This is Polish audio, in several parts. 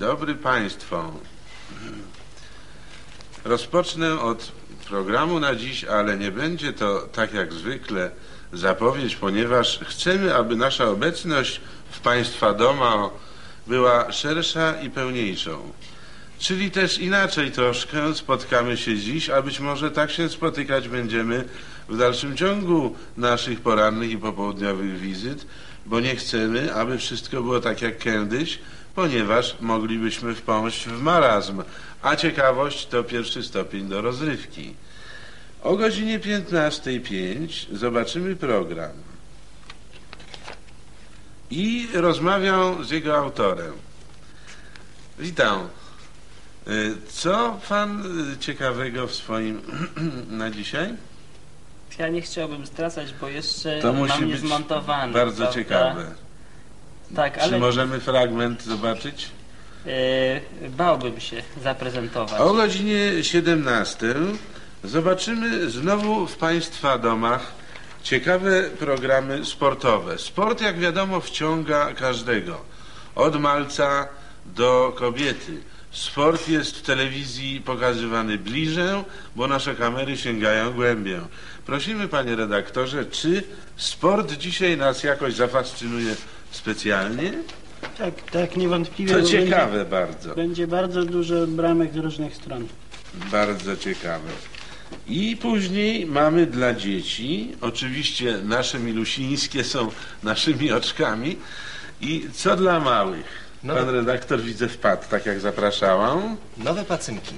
dobry Państwu. Rozpocznę od programu na dziś, ale nie będzie to tak jak zwykle zapowiedź, ponieważ chcemy, aby nasza obecność w Państwa doma była szersza i pełniejszą. Czyli też inaczej troszkę spotkamy się dziś, a być może tak się spotykać będziemy w dalszym ciągu naszych porannych i popołudniowych wizyt, bo nie chcemy, aby wszystko było tak jak kiedyś, ponieważ moglibyśmy wpaść w marazm, a ciekawość to pierwszy stopień do rozrywki. O godzinie 15.05 zobaczymy program i rozmawiam z jego autorem. Witam. Y, Co pan y, ciekawego w swoim na dzisiaj? Ja nie chciałbym stracać, bo jeszcze To musi mam być niezmontowany. bardzo prawda? ciekawe. Tak, Czy ale możemy fragment zobaczyć? e, bałbym się zaprezentować. O godzinie 17 zobaczymy znowu w Państwa domach ciekawe programy sportowe. Sport, jak wiadomo, wciąga każdego. Od malca do kobiety. Sport jest w telewizji pokazywany bliżej, bo nasze kamery sięgają głębiej. Prosimy, panie redaktorze, czy sport dzisiaj nas jakoś zafascynuje specjalnie? Tak, tak, niewątpliwie. To bo ciekawe bardzo. Będzie, będzie bardzo dużo bramek z różnych stron. Bardzo ciekawe. I później mamy dla dzieci, oczywiście nasze milusińskie są naszymi oczkami. I co dla małych? No. Pan redaktor widzę wpadł, tak jak zapraszałam. Nowe pacynki.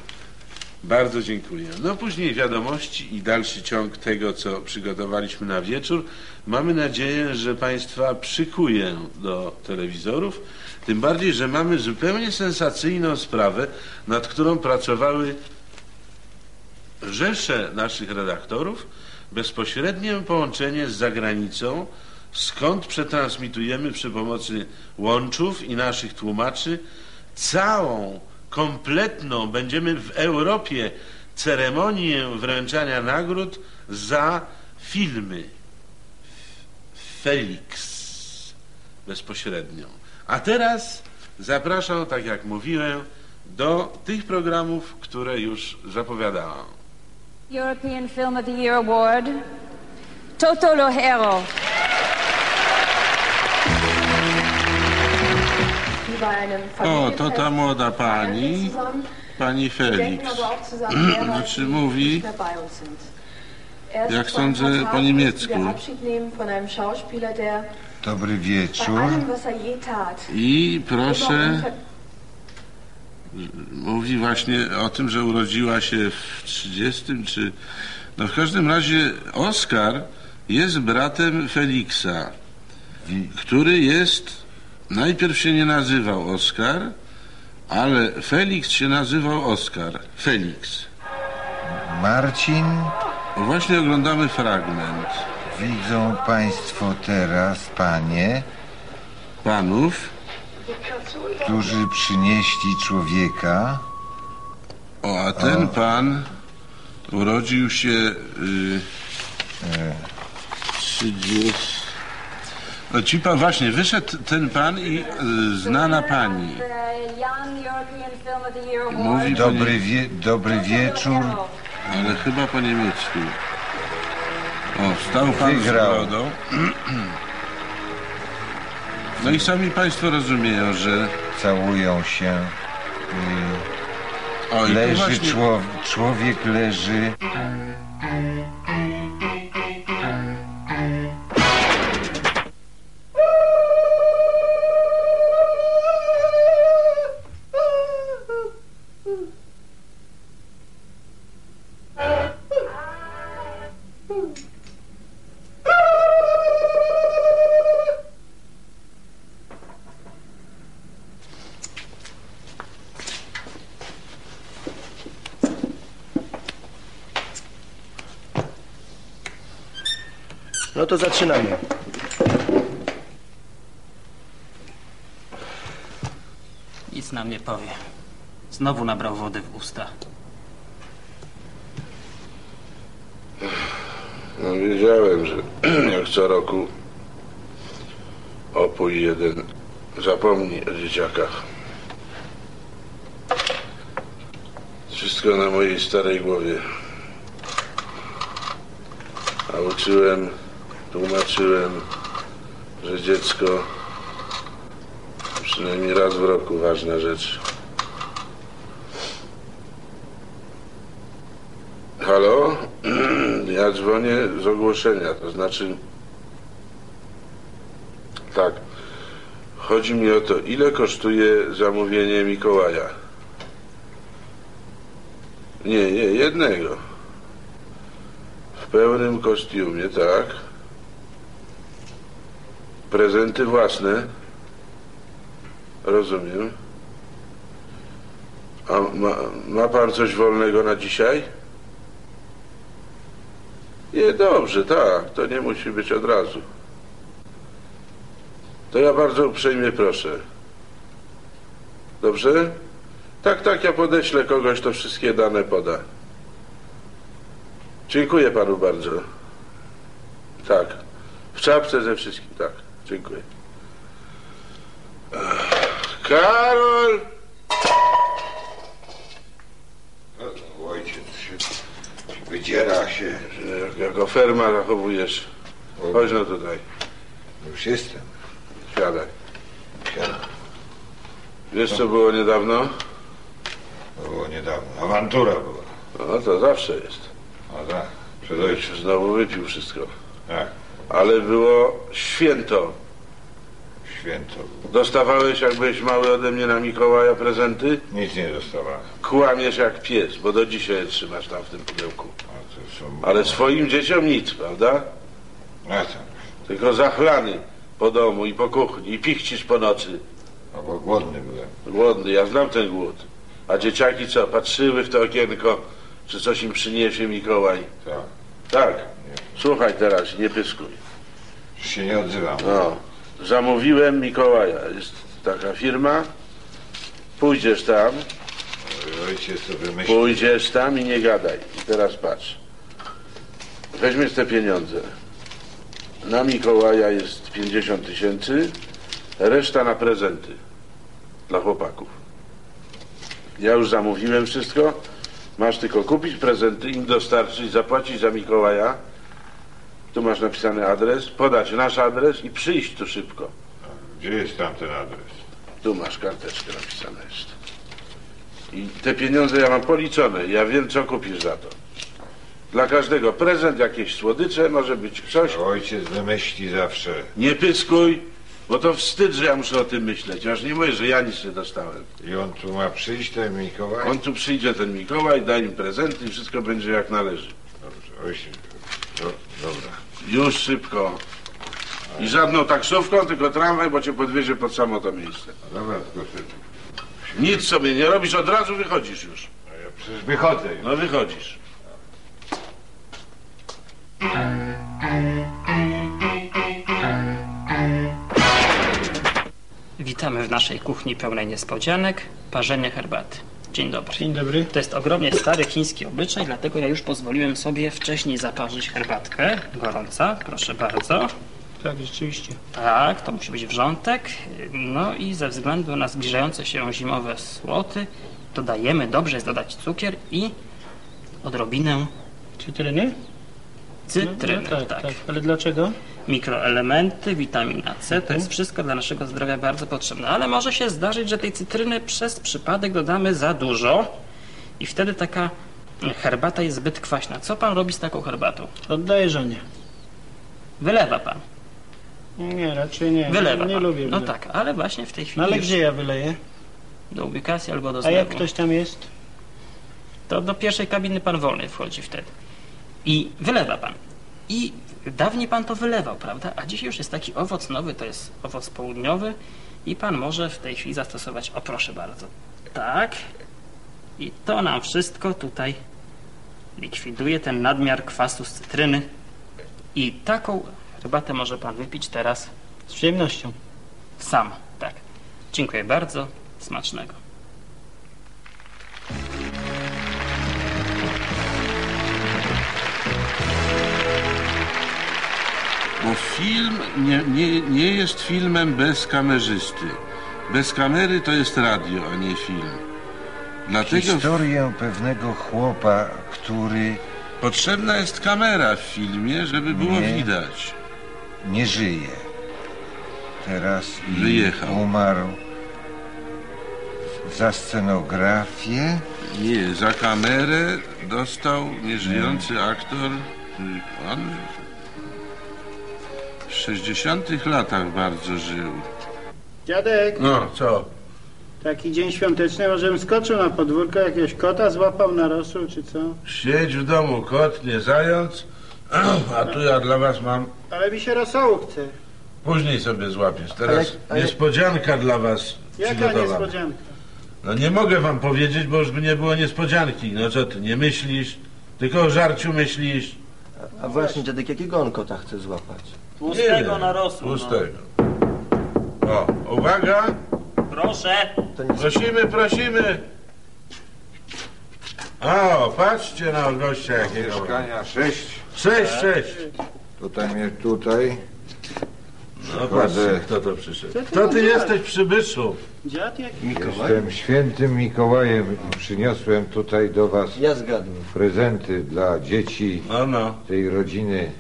Bardzo dziękuję. No później wiadomości i dalszy ciąg tego, co przygotowaliśmy na wieczór. Mamy nadzieję, że Państwa przykuje do telewizorów. Tym bardziej, że mamy zupełnie sensacyjną sprawę, nad którą pracowały rzesze naszych redaktorów. Bezpośrednie połączenie z zagranicą, skąd przetransmitujemy przy pomocy łączów i naszych tłumaczy całą, kompletną, będziemy w Europie ceremonię wręczania nagród za filmy. Felix bezpośrednio. A teraz zapraszam, tak jak mówiłem, do tych programów, które już zapowiadałam. European Film of the Year Award, Toto Lohero. O, to ta młoda pani, pani Felix. Znaczy mówi, jak sądzę, po niemiecku. Dobry wieczór. i proszę, mówi właśnie o tym, że urodziła się w 30 czy... No w każdym razie Oskar jest bratem Feliksa, który jest... Najpierw się nie nazywał Oskar, ale Felix się nazywał Oskar. Felix. Marcin, O, Właśnie oglądamy fragment widzą Państwo teraz, panie, panów. którzy przynieśli człowieka. O, a ten pan urodził się y, 30. No ci pan właśnie, wyszedł ten pan i y, znana pani. Mówi Dobry, wie, dobry wieczór. Ale chyba po niemiecku. O, stał pan z Wygrał. brodą. No i sami państwo rozumieją, że Całują się. o, i Y, tu leży właśnie, człow, człowiek leży. No to zaczynamy. Nic nam nie powie. Znowu nabrał wody w usta. No wiedziałem, że jak co roku opój jeden zapomni o dzieciakach. Wszystko na mojej starej głowie. A uczyłem, tłumaczyłem, że dziecko przynajmniej raz w roku ważna rzecz. Halo? Ja dzwonię z ogłoszenia, to znaczy... Tak. Chodzi mi o to, ile kosztuje zamówienie Mikołaja? Nie, nie, jednego. W pełnym kostiumie, tak. Prezenty własne. Rozumiem. A ma, ma pan coś wolnego na dzisiaj? Nie, dobrze, tak. To nie musi być od razu. To ja bardzo uprzejmie proszę. Dobrze? Tak, tak, ja podeślę kogoś, to wszystkie dane poda. Dziękuję panu bardzo. Tak. W czapce ze wszystkim, tak. Dziękuję. Karol! Ojciec się wydziera się. Jak, jako ferma zachowujesz. Chodź no tutaj. Już jestem. Siadaj. Siadam. Wiesz co było niedawno? Było niedawno. Awantura była. No to zawsze jest. A tak. Przed ojcem. znowu wypił wszystko. Tak. Ale było święto. Święto. Dostawałeś, jak byłeś mały ode mnie na Mikołaja prezenty? Nic nie dostawałem. Kłamiesz jak pies, bo do dzisiaj je trzymasz tam w tym pudełku. A to są... Ale swoim dzieciom nic, prawda? A tak. Tylko zachlany po domu i po kuchni i pichcisz po nocy. No bo głodny byłem. Głodny, ja znam ten głód. A dzieciaki co, patrzyły w to okienko, czy coś im przyniesie Mikołaj? Tak. Tak. Słuchaj teraz, nie pyskuj. Już się nie odzywam. No, zamówiłem Mikołaja. Jest taka firma. Pójdziesz tam, Ojciec to wymyślił. pójdziesz tam i nie gadaj. I teraz patrz. Weźmiesz te pieniądze. Na Mikołaja jest 50 tysięcy, reszta na prezenty dla chłopaków. Ja już zamówiłem wszystko. Masz tylko kupić prezenty, im dostarczyć, zapłacić za Mikołaja. Tu masz napisany adres, podać nasz adres i przyjść tu szybko. Gdzie jest tamten adres? Tu masz karteczkę napisane jest. I te pieniądze ja mam policzone. Ja wiem, co kupisz za to. Dla każdego prezent, jakieś słodycze, może być coś. Ojciec wymyśli zawsze. Nie pyskuj, bo to wstyd, że ja muszę o tym myśleć. Aż nie mówię, że ja nic nie dostałem. I on tu ma przyjść, ten Mikołaj? On tu przyjdzie, ten Mikołaj, da im prezenty i wszystko będzie jak należy. Dobrze, ojciec. Do, dobra. Już szybko. I żadną taksówką, tylko tramwaj, bo cię podwiezie pod samo to miejsce. Dobra, tylko sobie. Nic sobie nie robisz, od razu wychodzisz już. No ja przecież wychodzę już. No wychodzisz. Witamy w naszej kuchni pełnej niespodzianek. Parzenie herbaty. Dzień dobry. Dzień dobry. To jest ogromnie stary chiński obyczaj, dlatego ja już pozwoliłem sobie wcześniej zaparzyć herbatkę. Gorąca, proszę bardzo. Tak, rzeczywiście. Tak, to musi być wrzątek. No i ze względu na zbliżające się zimowe słoty, dodajemy, dobrze jest dodać cukier i odrobinę Cytryny? cytryny. No, tak, tak, Ale dlaczego? Mikroelementy, witamina C, to jest wszystko dla naszego zdrowia bardzo potrzebne. Ale może się zdarzyć, że tej cytryny przez przypadek dodamy za dużo i wtedy taka herbata jest zbyt kwaśna. Co pan robi z taką herbatą? Oddaję żonie. Wylewa pan. Nie, raczej nie. Wylewa nie pan. lubię No wylewać. tak, ale właśnie w tej chwili No ale już gdzie ja wyleję? do ubikacji albo do A zlewu. jak ktoś tam jest? to do pierwszej kabiny pan wolny wchodzi wtedy. I wylewa pan. I dawniej pan to wylewał, prawda? A dzisiaj już jest taki owoc nowy, to jest owoc południowy i pan może w tej chwili zastosować, o proszę bardzo, tak. I to nam wszystko tutaj likwiduje ten nadmiar kwasu z cytryny. I taką herbatę może pan wypić teraz Z przyjemnością. sam, tak. Dziękuję bardzo, smacznego. Bo film nie, nie, nie jest filmem bez kamerzysty. Bez kamery to jest radio, a nie film. Dlatego Historię pewnego chłopa, który potrzebna jest kamera w filmie, żeby było Nie. widać. nie żyje. Teraz i Wyjechał. umarł za scenografię. Nie, za kamerę dostał nieżyjący aktor. On w 60 latach bardzo żył. Dziadek, No, co? taki dzień świąteczny, może bym skoczył na podwórko, jakiegoś kota złapał na rosół, czy co? Siedź w domu, kot, nie zając. A tu ja dla was mam. Ale mi się rosołu chce. Później sobie złapiesz. Teraz Ale- ale- niespodzianka dla was Jaka przygotowana. niespodzianka. No nie mogę wam powiedzieć, bo już by nie było niespodzianki. No co ty, nie myślisz? Tylko o żarciu myślisz. A właśnie, dziadek, jakiego on kota chce złapać? Tłustego Nie, na rosół. No. Pustego. O, uwaga! Proszę. Prosimy, prosimy! O, patrzcie na gościa jakiego. Mieszkania 6. Sześć, sześć. Tutaj mnie tutaj. No patrzcie, kto to przyszedł. Kto ty jesteś przybyszu? Dziad jaki? Mikołaj? Jestem świętym Mikołajem i przyniosłem tutaj do was Ja zgadłem. prezenty dla dzieci No, no, tej rodziny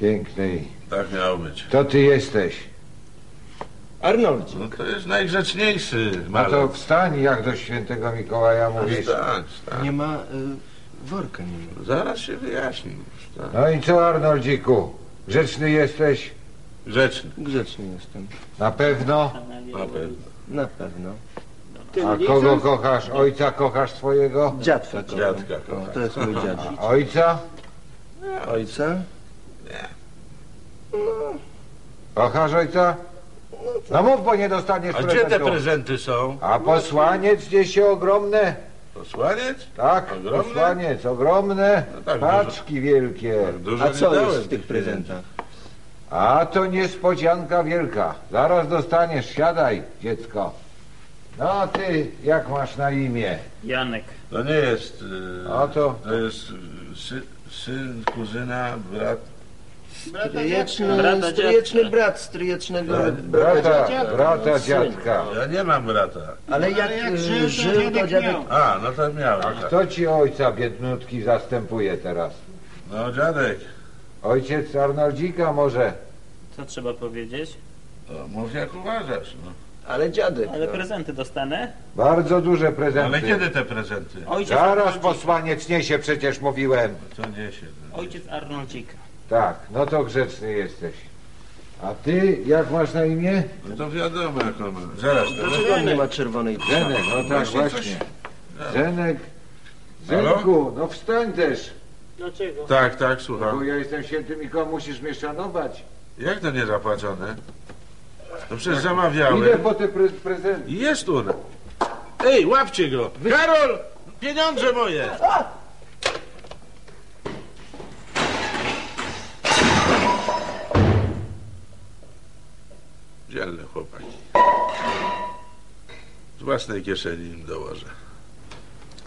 pięknej. Tak miało być. Kto ty jesteś? Arnoldzi. No to jest najgrzeczniejszy No to malec. wstań, jak do świętego Mikołaja mówisz. Tak, tak. Nie ma... Y, worka nie ma. Zaraz się wyjaśni. Tak. No i co, Arnoldziku? Grzeczny jesteś? Grzeczny. Grzeczny jestem. Na pewno? Na pewno. Na pewno. A nie kogo kochasz? Ojca kochasz swojego? Dziadka kocham. Dziadka O, kocham. to jest mój dziadek. A ojca? Ojca? Kochasz ojca? No mów, bo nie dostaniesz A gdzie te prezenty są? A posłaniec gdzieś się ogromne? Posłaniec? Tak, Ogromne? posłaniec, ogromne. No tak, Paczki wielkie. Tak dużo A nie co dałem jest w tych prezentach? A to niespodzianka wielka. Zaraz dostaniesz, siadaj, dziecko. No ty, jak masz na imię? Janek. To nie jest. y, A to- To jest y, sy, syn, kuzyna, brat. Stryjeczny, Brata stryjeczny brat stryjecznego brata Brata, dziadka. brata dziadka. Ja nie mam brata. Ale jak, Ale jak y, żył, to żył, to dziadek dziadek... miał. A, no to miałem. A Tak. kto ci ojca biednutki zastępuje teraz? No dziadek. Ojciec Arnoldzika może? Co trzeba powiedzieć? To mów jak uważasz. No. Ale dziadek. Ale no. prezenty dostanę? Bardzo duże Ale prezenty. kiedy te prezenty? Ojciec Zaraz Arnoldzik. posłaniec niesie, przecież mówiłem. To nie się. Ojciec Arnoldzika. Tak, no to grzeczny jesteś. A ty, jak masz na imię? No to wiadomo jak on ma. Zaraz, to Dlaczego on nie ma czerwonej Zenek, no tak Właśnie coś- właśnie. Zenek? Zenku, no wstań też. Dlaczego? Tak, tak, Bo słucham. ja jestem świętym Mikołajem, musisz mnie szanować. Jak to nie zapłacone? No przecież Idę zamawiałem. po te pre prezenty. Jest tu. one. Ej, łapcie go! Karol! Pieniądze moje! Dzielne chłopaki. Z własnej kieszeni im dołożę.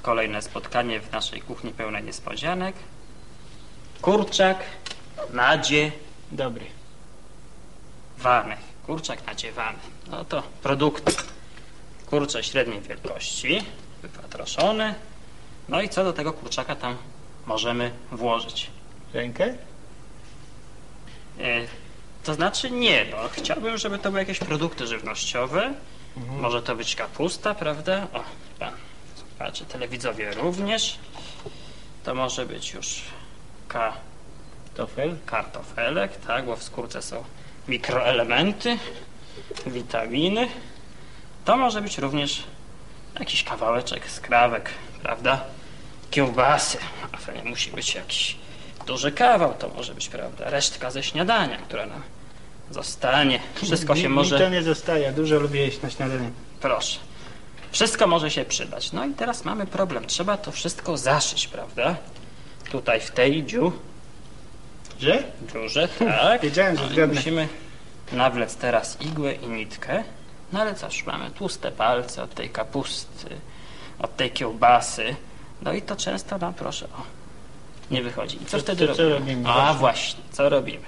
Kolejne spotkanie w naszej kuchni pełne niespodzianek. Kurczak, nadzie, Dobry. wany. Kurczak nadziewany. No to produkty. Kurcze średniej wielkości, wypatroszone. No i co do tego kurczaka tam możemy włożyć? Rękę? E, to znaczy nie, no chciałbym, żeby to były jakieś produkty żywnościowe. Może to być kapusta, prawda? O, pan patrzy, telewidzowie również. To może być już ka Tofel? kartofelek, tak, bo w skórce są mikroelementy, witaminy. To może być również jakiś kawałeczek skrawek, prawda? Kiełbasy, a nie musi być jakiś duży kawał, to może być, prawda, resztka ze śniadania, która nam zostanie. Wszystko się Mi- Mi może... to nie zostaje, dużo lubię jeść na śniadanie. Proszę. Wszystko może się przydać. No i teraz mamy problem. Trzeba to wszystko zaszyć, prawda? Tutaj w tej dziu, Że? dziurze, tak. Wiedziałem, że No i zgadnę. musimy nawlec teraz igłę i nitkę. No ale cóż, mamy tłuste palce od tej kapusty, od tej kiełbasy. No i to często nam, proszę, o, nie wychodzi. I co To- wtedy co robimy? robimy? A właśnie, co robimy?